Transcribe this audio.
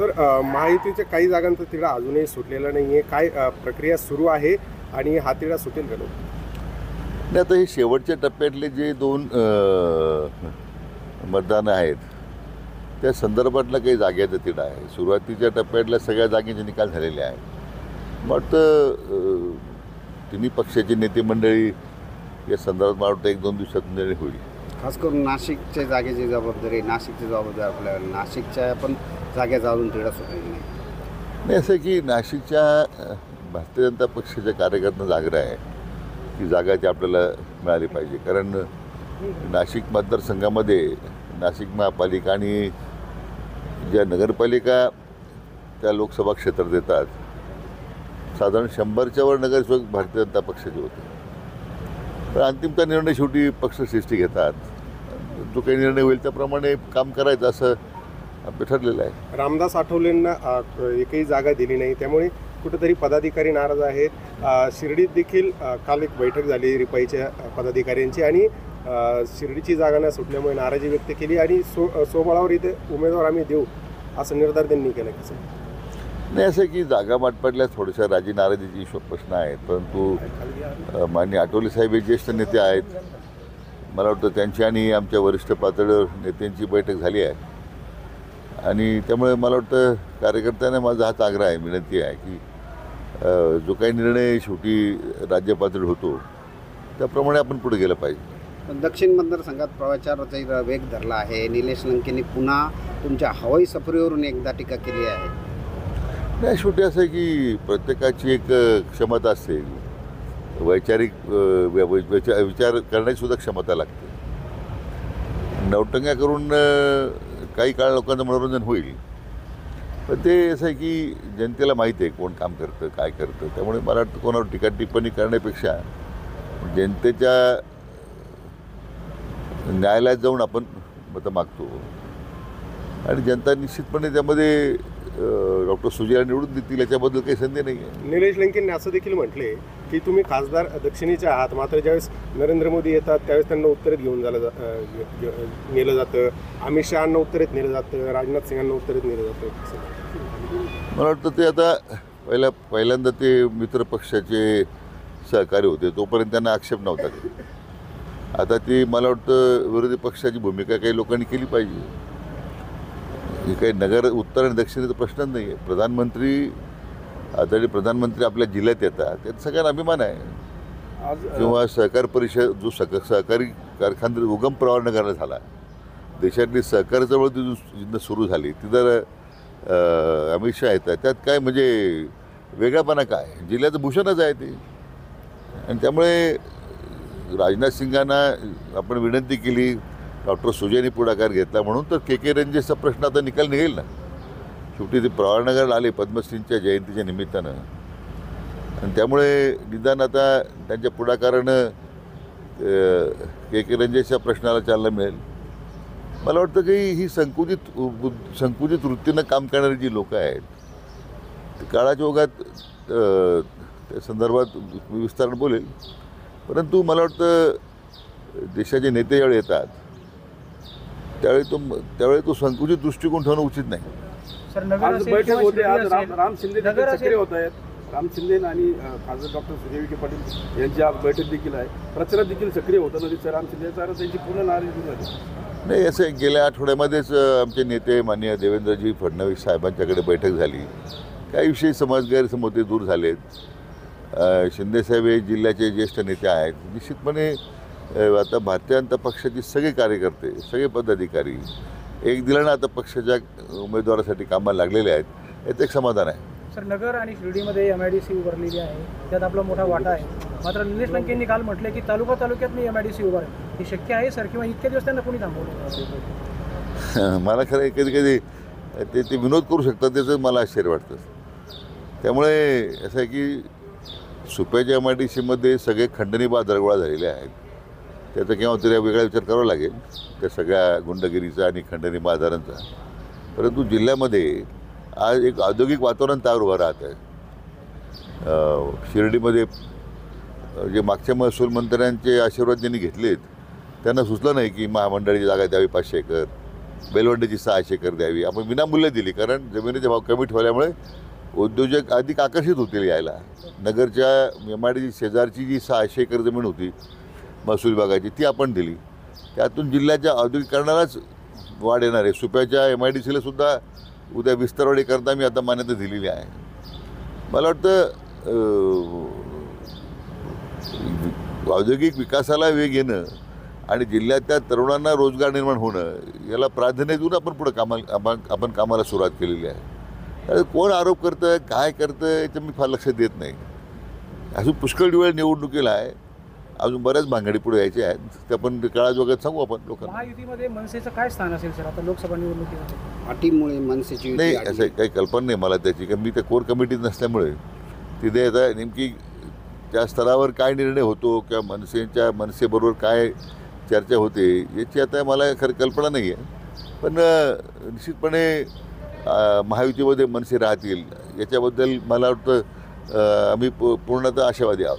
Sir महायुतीच्या काही जागांचा तिढा अजूनही सुटलेला नाही आहे काय प्रक्रिया सुरू आहे आणि हा तिढा सुटेल का नाही आता हे शेवटच्या टप्प्यातले जे दोन मतदान आहेत त्या संदर्भातला काही जागेचं तिढा आहे. सुरुवातीच्या टप्प्यातल्या सगळ्या जागेचे निकाल झालेले आहेत. मला वाटतं तिन्ही पक्षाची नेते मंडळी या संदर्भात मला वाटतं एक दोन दिवसात निर्णय होईल. खास करून नाशिकच्या जागेची जबाबदारी नाशिकची जबाबदारी आपल्याला नाशिकच्या पण जागेचा अजून तेढा सुटलेला नाही. नाही असं की नाशिकच्या भारतीय जनता पक्षाच्या कार्यकर्त्यांना आग्रह आहे. की जागा ती आपल्याला मिळाली पाहिजे. कारण नाशिक मतदारसंघामध्ये नाशिक महापालिका आणि ज्या नगरपालिका त्या लोकसभा क्षेत्रात देतात साधारण शंभरच्या वर नगरसेवक भारतीय जनता पक्षाचे होते. पण अंतिमता निर्णय शेवटी पक्षश्रेष्ठी घेतात. जो काही निर्णय होईल त्याप्रमाणे काम करायचं असं आपलं ठरलेलं आहे. रामदास आठवलेंना अ, एकही जागा दिली नाही. त्यामुळे कुठेतरी पदाधिकारी नाराज आहेत. अ, शिर्डीत देखील अ, काल एक बैठक झाली रिपाईच्या अ, पदाधिकाऱ्यांची आणि अ, शिर्डीची जागा न सुटल्यामुळे नाराजी व्यक्त केली आणि सो अ, सोबळावर इथे उमेदवार आम्ही देऊ असा निर्धार त्यांनी केला. कसं? नाही असं की जागा वाटपडल्या थोड्याशा राजी नाराजीची श- प्रश्न आहेत परंतु अ, माननीय आठवले साहेब हे ज्येष्ठ नेते आहेत. मला वाटतं त्यांची आणि आमच्या वरिष्ठ पातळीवर नेत्यांची बैठक झाली आहे. आणि त्यामुळे मला वाटतं कार्यकर्त्यांना माझा हाच आग्रह आहे विनंती आहे की जो काही निर्णय शेवटी राज्य पातळीवर होतो त्याप्रमाणे आपण पुढे गेलं पाहिजे. पण दक्षिण मतदारसंघात प्रचाराचाही वेग धरला आहे. निलेश लंकेंनी पुन्हा तुमच्या हवाई सफरीवरून एकदा टीका केली आहे. नाही शेवटी असं आहे की प्रत्येकाची एक क्षमता असते. वैचारिक विचार विचार करण्याची सुद्धा क्षमता लागते. नवटंग्या करून काही काळ लोकांचं मनोरंजन होईल. पण ते असं आहे की जनतेला माहिती आहे कोण काम करतं काय करतं. त्यामुळे मला वाटतं कोणावर टीका टिप्पणी करण्यापेक्षा जनतेच्या न्यायालयात जाऊन आपण मतं मागतो. आणि जनता निश्चितपणे त्यामध्ये डॉक्टर सुजयला निवडून देतील याच्याबद्दल काही संधी नाही आहे निलेश लंकेंनी असं देखील म्हटले की तुम्ही खासदार दक्षिणेचे आहात. मात्र ज्यावेळेस नरेंद्र मोदी येतात त्यावेळेस त्यांना उत्तरेत घेऊन झालं जा- नेलं जातं. अमित शहाना उत्तरेत नेलं जातं. राजनाथ सिंगांना उत्तरेत नेलं जातं. मला वाटतं ते आता पहिल्या पहिल्यांदा ते मित्र पक्षाचे सहकारी होते. तोपर्यंत त्यांना आक्षेप नव्हता काही. आता ती मला वाटतं विरोधी पक्षाची भूमिका काही लोकांनी केली पाहिजे. हे काही नगर उत्तर आणि दक्षिणेचा प्रश्नच नाही आहे प्रधानमंत्री आदरणीय प्रधानमंत्री आपल्या जिल्ह्यात येतात. त्यात सगळ्यांना अभिमान आहे. आज किंवा सहकार परिषद जो सह सहकारी कारखानदारी उगम प्रवाह नगरला झाला. देशातली सहकार चळवळ ती जिथं सुरू झाली ती जर अमित शहा येतात. त्यात काय म्हणजे वेगळापणा काय? जिल्ह्याचं भूषणच आहे ते. आणि त्यामुळे राजनाथ सिंगांना आपण विनंती केली डॉक्टर सुजयने पुढाकार घेतला म्हणून तर के के रंजेचा प्रश्न आता निकाल निघेल ना. शेवटी ते प्रवाळनगरला आले पद्मश्रींच्या जयंतीच्या निमित्तानं. आणि त्यामुळे निदान आता त्यांच्या पुढाकारानं के के रंजेशच्या प्रश्नाला चालना मिळेल. मला वाटतं की ही संकुचित संकुचित वृत्तीनं काम करणारी जी लोकं आहेत काळाच्या ओघात त्या संदर्भात मी विस्तारण बोलेल. परंतु मला वाटतं देशाचे नेते ज्यावेळी येतात त्यावेळी तो त्यावेळी तो संकुचित दृष्टिकोन ठेवणं उचित नाही. आज बैठक होते आज राम राम शिंदे देखील. सक्रिय होत आहेत. राम शिंदे आणि खासदार डॉक्टर सुजय विखे पाटील यांची आज बैठक देखील आहे. प्रचारात देखील सक्रिय होताना दिसतं राम अर्थ त्यांची पूर्ण नाराजी झाली नाही असं गेल्या आठवड्यामध्येच आमचे नेते माननीय देवेंद्रजी फडणवीस साहेबांच्याकडे बैठक झाली. काही विषयी समज गैरसमज ते दूर झालेत. शिंदेसाहेब हे जिल्ह्याचे ज्येष्ठ नेते आहेत. निश्चितपणे आता भारतीय जनता पक्षाचे सगळे कार्यकर्ते सगळे पदाधिकारी एक दिलानं आता पक्षाच्या उमेदवारासाठी कामाला लागलेले आहेत. याचं एक समाधान आहे. सर नगर आणि शिर्डीमध्ये एम आय डी सी उभारलेली आहे. त्यात आपला मोठा वाटा आहे. मात्र निलेश लंकेंनी काल म्हटले की तालुका तालुक्यात मी एम आय डी सी उभारेल हे शक्य आहे सर किंवा इतके दिवस त्यांना कोणी थांबवलं? मला खरं कधी कधी ते ते विनोद करू शकतात त्याचं मला आश्चर्य वाटतं. त्यामुळे असं आहे की सुप्याच्या एम आय डी सीमध्ये सगळे खंडणी बाजार गोळा झालेले आहेत. त्याचा किंवा तरी वेगळा विचार करावा लागेल. त्या सगळ्या गुंडगिरीचा आणि खंडणी बाजारांचा परंतु जिल्ह्यामध्ये आज एक औद्योगिक वातावरण तयार उभं राहत आहे. शिर्डीमध्ये जे मागच्या महसूल मंत्र्यांचे आशीर्वाद ज्यांनी घेतलेत त्यांना सुचलं नाही की महामंडळाची जागा द्यावी पाचशे एकर बेलवंडीची सहाशे एकर द्यावी. आपण विनामूल्य दिली कारण जमिनीचे भाव कमी ठेवल्यामुळे उद्योजक अधिक आकर्षित होतील यायला. नगरच्या एम आय डी शेजारची जी सहाशे एकर जमीन होती महसूल विभागाची ती आपण दिली. त्यातून जिल्ह्याच्या औद्योगिकरणालाच वाढ येणार आहे. सुप्याच्या एम आय डी सीला सुद्धा उद्या विस्तारवाढीकरता मी आता मान्यता दिलेली आहे. मला वाटतं औद्योगिक विकासाला वेग येणं आणि जिल्ह्यातल्या तरुणांना रोजगार निर्माण होणं याला प्राधान्य देऊन आपण पुढं कामाला आपण आपण कामाला सुरुवात केलेली आहे. तर कोण आरोप करतं काय करतं याचं मी फार लक्ष देत नाही. अजून पुष्कळ वेळ निवडणुकीला आहे. अजून बऱ्याच भांगडी पुढे यायच्या आहेत. त्या पण काळात वगैरे सांगू आपण लोकांना. महायुतीमध्ये मनसेचं काय स्थान असेल सर? आता लोकसभा निवडणुकीमध्ये. अटीमुळे मनसेची युती नाही. असं काही कल्पना नाही मला त्याची. कारण मी त्या कोर कमिटीत नसल्यामुळे. तिथे आता नेमकी त्या स्तरावर काय निर्णय होतो किंवा मनसेच्या मनसेबरोबर काय चर्चा होते याची आता मला खरं कल्पना नाही आहे. पण अं, निश्चितपणे अं, महायुतीमध्ये मनसे राहतील. याच्याबद्दल मला वाटतं अं, आम्ही पू- पूर्णतः आशावादी आहोत.